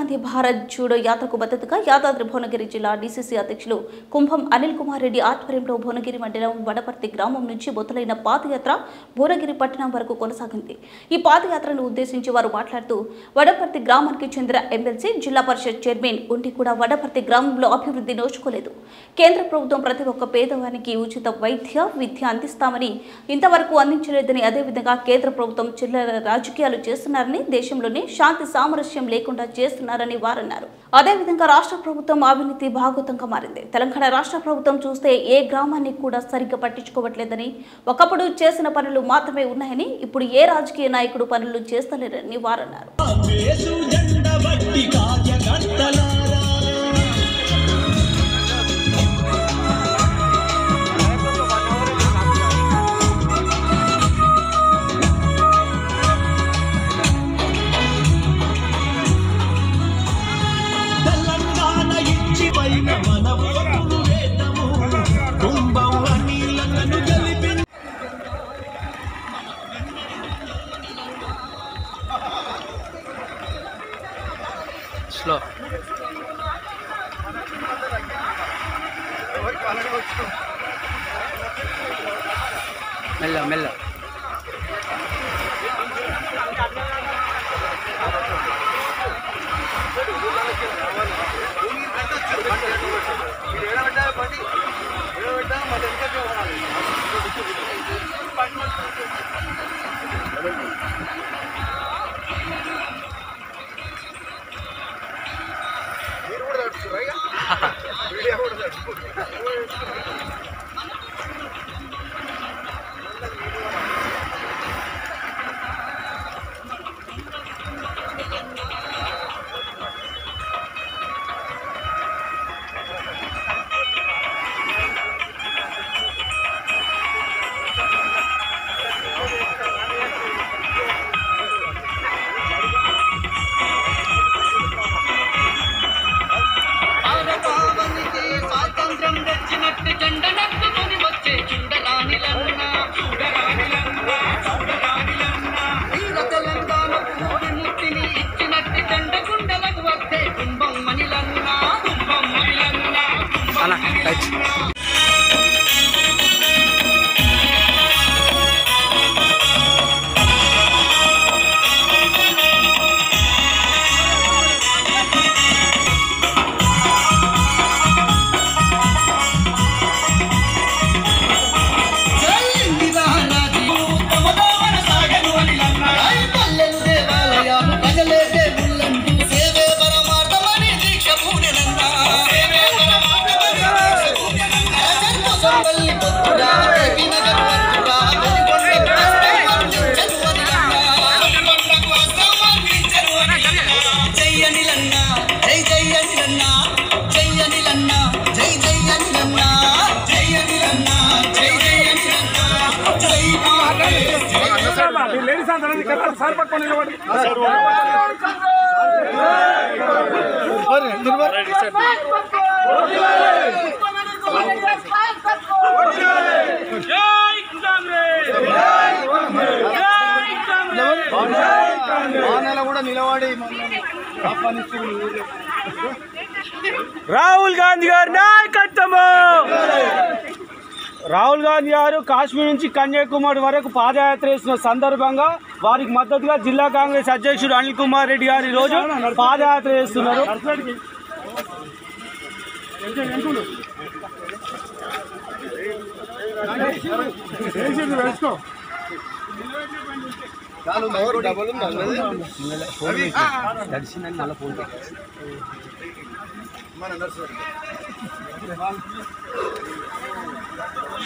Gandhi Bharat judo యాత్రకు భద్రతగా యాదాద్రి భువనగిరి జిల్లా DCC అధ్యక్షులు కుంభం అనిల్ కుమార్ రెడ్డి ఆధ్వర్యంలో భువనగిరి మండలం వడపర్తి గ్రామం నుంచి మొదలైన పాదయాత్ర భువనగిరి పట్టణం వరకు కొనసాగింది. ఈ పాదయాత్రను ఉద్దేశించి వారు మాట్లాడుతూ వడపర్తి గ్రామానికి చెందిన ఎమ్మెల్సీ జిల్లా పరిషత్ చైర్మన్ ఉండి కూడా వడపర్తి గ్రామంలో అభివృద్ధి నోచుకోలేదు. కేంద్ర ప్రభుత్వం ప్రతి ఒక్క పేదవానికి ఉచిత వైద్య విద్య అందిస్తామని ఇంతవరకు అందించలేదని అదేవిధంగా కేంద్ర ప్రభుత్వం చిల్లర రాజకీయాలు చేస్తున్నారని దేశంలోనే శాంతి సామరస్యం లేకుండా చేస్తున్నారని వారన్నారు. అదేవిధంగా రాష్ట్ర ప్రభుత్వం అవినీతి భాగోతంగా మారింది. తెలంగాణ రాష్ట్ర ప్రభుత్వం చూస్తే ఏ గ్రామాన్ని కూడా సరిగ్గా పట్టించుకోవట్లేదని ఒకప్పుడు చేసిన పనులు మాత్రమే ఉన్నాయని ఇప్పుడు ఏ రాజకీయ నాయకుడు పనులు చేస్తలేరని వారన్నారు. আসলো মেল্ল মেল্ল భారత్ లేడీస్ అందరూ ఇక్కడ సార్ పట్టుకొని నిలబడి కూడా నిలబడి. రాహుల్ గాంధీ గారి నాయకత్వము. రాహుల్ గాంధీ గారు కాశ్మీర్ నుంచి కన్యాకుమారి వరకు పాదయాత్ర చేసిన సందర్భంగా వారికి మద్దతుగా జిల్లా కాంగ్రెస్ అధ్యక్షుడు అనిల్ కుమార్ రెడ్డి గారు ఈరోజు రోజు పాదయాత్ర చేస్తున్నారు. దర్శనాన్ని మళ్ళీ ఫోన్ మన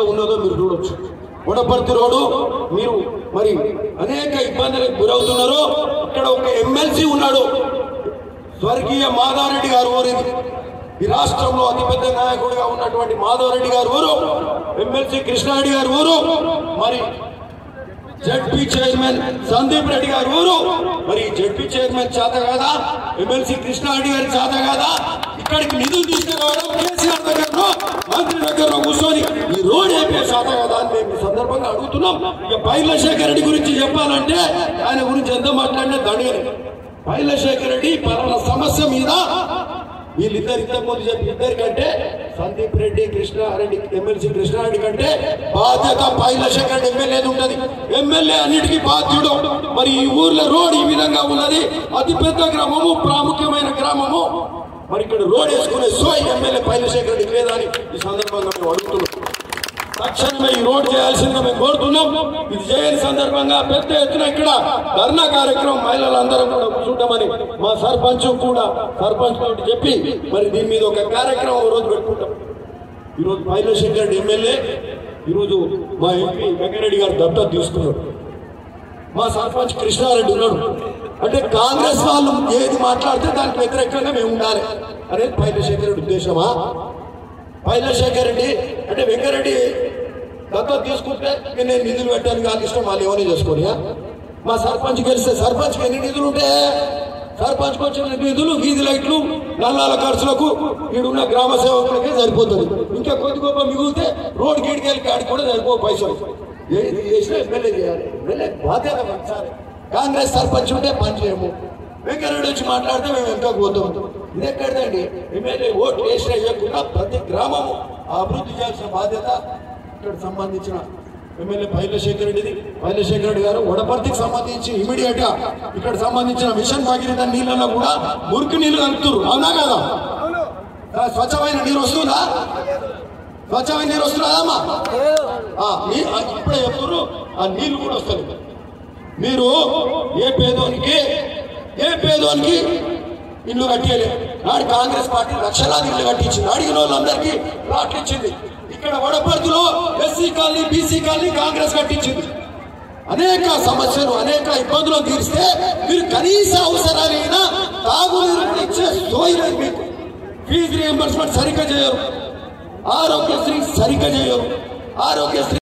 స్థాయిలో ఉన్నదో మీరు చూడొచ్చు. వడపర్తి రోడ్డు మీరు మరి అనేక ఇబ్బందులకు గురవుతున్నారు. ఇక్కడ ఒక ఎమ్మెల్సీ ఉన్నాడు. స్వర్గీయ మాధారెడ్డి గారు ఊరిది ఈ రాష్ట్రంలో అతిపెద్ద నాయకుడిగా ఉన్నటువంటి మాధవరెడ్డి గారు ఊరు. ఎమ్మెల్సీ కృష్ణారెడ్డి గారు ఊరు. మరి జడ్పీ చైర్మన్ సందీప్ రెడ్డి గారు ఊరు. మరి జడ్పీ చైర్మన్ చేత కాదా? ఎమ్మెల్సీ కృష్ణారెడ్డి గారి చేత కాదా? ఇక్కడికి నిధులు తీసుకురావడం కేసీఆర్ దగ్గర మంత్రి దగ్గర కూర్చొని ఈ రోడ్ అయిపోయే శాతం కదా అని మేము ఈ సందర్భంగా అడుగుతున్నాం. ఇక పైలశేఖర్ రెడ్డి గురించి చెప్పాలంటే ఆయన గురించి ఎంత మాట్లాడినా దండగని పైలశేఖర్ రెడ్డి పలానా సమస్య మీద వీళ్ళిద్దరు ఇంతకు ముందు చెప్పి ఇద్దరి కంటే సందీప్ రెడ్డి కృష్ణారెడ్డి ఎమ్మెల్సీ కృష్ణారెడ్డి కంటే బాధ్యత పైలశేఖర్ రెడ్డి ఎమ్మెల్యేది ఉంటది. ఎమ్మెల్యే అన్నిటికీ బాధ్యుడు. మరి ఈ ఊర్లో రోడ్ ఈ విధంగా ఉన్నది. అతిపెద్ద గ్రామము ప్రాముఖ్యమైన గ్రామము. మరి ఇక్కడ రోడ్ వేసుకునే సో ఎమ్మెల్యే పైలశేఖర్ రెడ్డి లేదా అని ఈ సందర్భంగా మేము అడుగుతున్నాం. తక్షణమే ఈ రోడ్ చేయాల్సిందిగా మేము కోరుతున్నాం. ఇది చేయని సందర్భంగా పెద్ద ఎత్తున ఇక్కడ ధర్నా కార్యక్రమం మహిళలందరం కూడా కూర్చుంటామని మా సర్పంచ్ కూడా సర్పంచ్ తోటి చెప్పి మరి దీని మీద ఒక కార్యక్రమం రోజు పెట్టుకుంటాం. ఈరోజు పైలశేఖర్ రెడ్డి ఎమ్మెల్యే ఈరోజు మా ఎంపీ వెంకరెడ్డి గారు దత్తత తీసుకున్నారు. మా సర్పంచ్ కృష్ణారెడ్డి ఉన్నాడు. అంటే కాంగ్రెస్ వాళ్ళు ఏది మాట్లాడితే దానికి వ్యతిరేకంగా మేము ఉండాలి. అనేది పైలశేఖర్ రెడ్డి ఉద్దేశమా? పైలశేఖర్ రెడ్డి అంటే వెంకరెడ్డి దత్తత తీసుకుంటే నేను నిధులు పెట్టాను కాదు ఇష్టం వాళ్ళు ఏమైనా చేసుకోని మా సర్పంచ్ గెలిస్తే సర్పంచ్కి ఎన్ని నిధులు ఉంటే? సర్పంచ్కి వచ్చిన నిధులు వీధి లైట్లు నల్లాల ఖర్చులకు ఈడున్న గ్రామ సేవకులకే సరిపోతుంది. ఇంకా కొద్ది గొప్ప మిగిలితే రోడ్ గీడికెళ్ళి కాడికి కూడా సరిపో పైసలు. ఏది చేసినా ఎమ్మెల్యే చేయాలి? ఎమ్మెల్యే బాధ్యత పంచాలి కాంగ్రెస్ సర్పంచ్ ఉంటే పని చేయము. వెంకరెడ్డి వచ్చి మాట్లాడితే మేము వెనకకు పోతాం. ఇది ఎక్కడదండి? ఎమ్మెల్యే ఓటు వేసిన వేయకుండా ప్రతి గ్రామము అభివృద్ధి చేయాల్సిన బాధ్యత ఇక్కడ సంబంధించిన ఎమ్మెల్యే పైలశేఖర్ రెడ్డిది. పైలశేఖర్ రెడ్డి గారు వడపర్తికి సంబంధించి ఇమీడియట్గా ఇక్కడ సంబంధించిన మిషన్ భగీరథ నీళ్ళలో కూడా మురికి నీళ్ళు కలుపుతున్నారు. అవునా కదా? స్వచ్ఛమైన నీరు వస్తుందా? స్వచ్ఛమైన నీరు వస్తున్నదమ్మా ఆ, నీ- ఇప్పుడే చెప్తున్నారు ఆ నీళ్ళు కూడా వస్తారు మీరు ఏ పేదోనికి ఏ పేదోనికి ఇల్లు కట్టేయలేదు నాడు కాంగ్రెస్ పార్టీ లక్షలాది ఇల్లు కట్టించింది. అడిగిన వాళ్ళందరికీ ప్లాట్లు ఇచ్చింది. ఇక్కడ వడపర్తిలో SC colony BC colony Congress కట్టించింది. అనేక సమస్యలు అనేక ఇబ్బందులు తీరిస్తే మీరు కనీస అవసరాలైన తాగునీరు ఇచ్చే సోయలేదు మీకు. ఫీజు రియంబర్స్మెంట్ సరిగ్గా చేయరు. ఆరోగ్యశ్రీ సరిగ్గా చేయరు. ఆరోగ్యశ్రీ